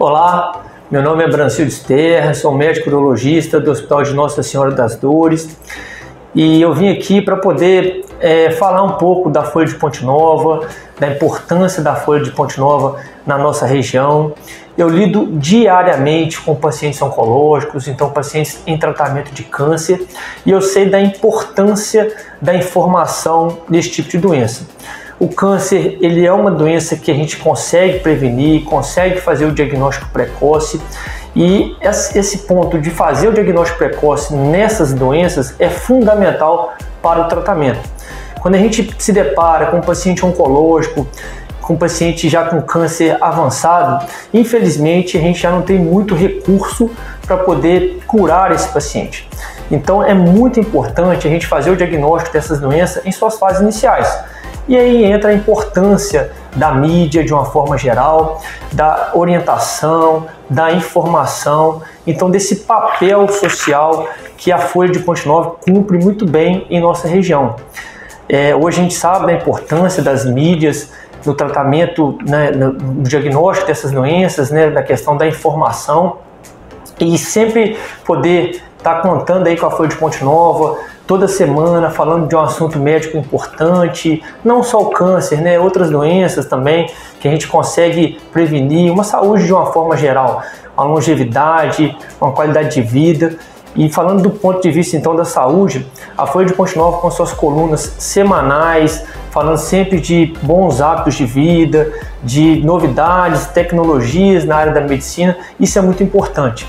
Olá, meu nome é Brancildes Terra, sou médico urologista do Hospital de Nossa Senhora das Dores e eu vim aqui para poder é, falar um pouco da folha de Ponte Nova, da importância da folha de Ponte Nova na nossa região. Eu lido diariamente com pacientes oncológicos, então pacientes em tratamento de câncer, e eu sei da importância da informação desse tipo de doença. O câncer ele é uma doença que a gente consegue prevenir, consegue fazer o diagnóstico precoce e esse ponto de fazer o diagnóstico precoce nessas doenças é fundamental para o tratamento. Quando a gente se depara com um paciente oncológico, com um paciente já com câncer avançado, infelizmente a gente já não tem muito recurso para poder curar esse paciente. Então é muito importante a gente fazer o diagnóstico dessas doenças em suas fases iniciais e aí entra a importância da mídia de uma forma geral, da orientação, da informação, então desse papel social que a Folha de Ponte Nova cumpre muito bem em nossa região. É, hoje a gente sabe da importância das mídias no tratamento, né, no diagnóstico dessas doenças, né, da questão da informação e sempre poder estar tá contando aí com a Folha de Ponte Nova, toda semana falando de um assunto médico importante, não só o câncer, né, outras doenças também que a gente consegue prevenir, uma saúde de uma forma geral, uma longevidade, uma qualidade de vida. E falando do ponto de vista então da saúde, a Folha de Ponte Nova com suas colunas semanais, falando sempre de bons hábitos de vida, de novidades, tecnologias na área da medicina, isso é muito importante.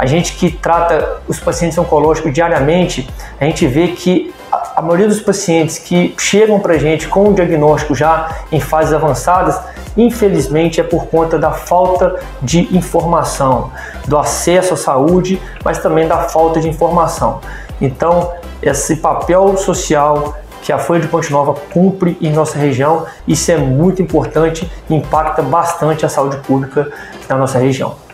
A gente que trata os pacientes oncológicos diariamente, a gente vê que a maioria dos pacientes que chegam para a gente com o diagnóstico já em fases avançadas, infelizmente é por conta da falta de informação, do acesso à saúde, mas também da falta de informação. Então, esse papel social que a Folha de Ponte Nova cumpre em nossa região, isso é muito importante e impacta bastante a saúde pública na nossa região.